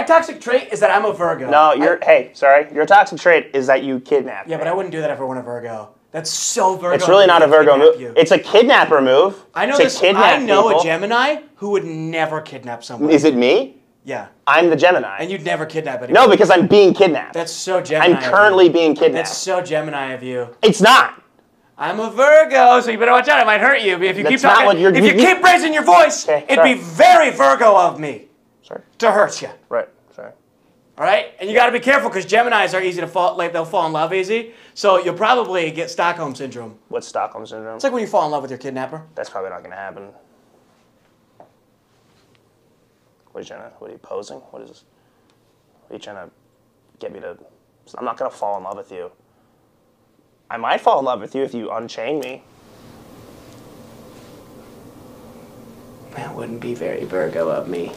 my toxic trait is that I'm a Virgo. No, you're. I- hey, sorry. Your toxic trait is that you kidnap. yeah, me. but I wouldn't do that if I weren't a Virgo. That's so Virgo. It's really not a Virgo move. you. It's a kidnapper move. I know to this. I know people. a Gemini who would never kidnap someone. Is it me? Yeah, I'm the Gemini. and you'd never kidnap anyone. no, because I'm being kidnapped. That's so Gemini. I'm currently being kidnapped. That's so Gemini of you. it's not. I'm a Virgo, so you better watch out. It might hurt you if you keep That's not talking. what you're- if you, you- keep raising your voice, Okay, it'd sorry. be very Virgo of me Sorry. to hurt you. Right. Sorry. All right, and you got to be careful because Gemini's are easy to fall. Like they'll fall in love easy, so you'll probably get Stockholm syndrome. What's Stockholm syndrome? It's like when you fall in love with your kidnapper. That's probably not going to happen. What are you trying to? What are you posing? What is this? What are you trying to get me to? I'm not going to fall in love with you. I might fall in love with you if you unchain me. That wouldn't be very Virgo of me.